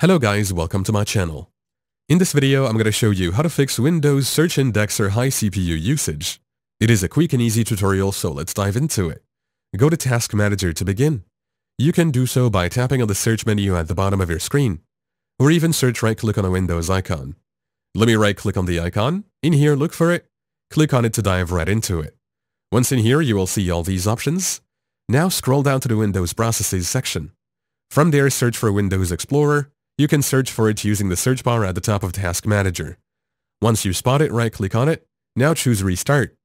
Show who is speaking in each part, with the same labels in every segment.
Speaker 1: Hello guys, welcome to my channel. In this video, I'm going to show you how to fix Windows Search Indexer high CPU usage. It is a quick and easy tutorial, so let's dive into it. Go to Task Manager to begin. You can do so by tapping on the search menu at the bottom of your screen, or even search right-click on a Windows icon. Let me right-click on the icon. In here, look for it. Click on it to dive right into it. Once in here, you will see all these options. Now scroll down to the Windows Processes section. From there, search for Windows Explorer, you can search for it using the search bar at the top of Task Manager. Once you spot it, right-click on it. Now choose Restart.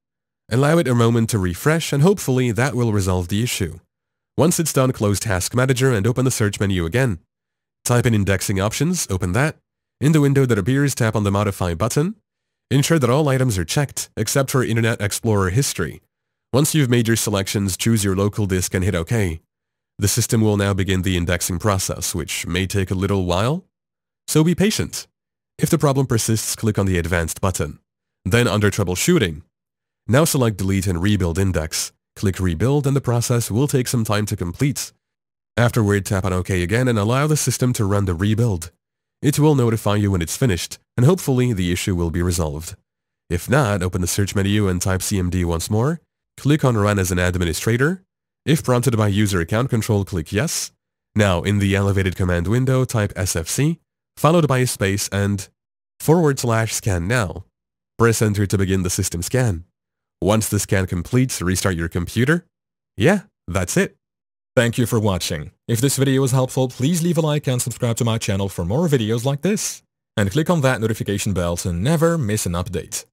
Speaker 1: Allow it a moment to refresh and hopefully that will resolve the issue. Once it's done, close Task Manager and open the search menu again. Type in Indexing Options, open that. In the window that appears, tap on the Modify button. Ensure that all items are checked, except for Internet Explorer History. Once you've made your selections, choose your local disk and hit OK. The system will now begin the indexing process, which may take a little while. So be patient. If the problem persists, click on the Advanced button. Then under Troubleshooting, now select Delete and Rebuild Index. Click Rebuild and the process will take some time to complete. Afterward, tap on OK again and allow the system to run the rebuild. It will notify you when it's finished, and hopefully the issue will be resolved. If not, open the search menu and type CMD once more. Click on Run as an administrator, if prompted by user account control, click Yes. Now, in the elevated command window, type SFC, followed by a space and forward slash scan now. Press enter to begin the system scan. Once the scan completes, restart your computer. Yeah, that's it. Thank you for watching. If this video was helpful, please leave a like and subscribe to my channel for more videos like this. And click on that notification bell to never miss an update.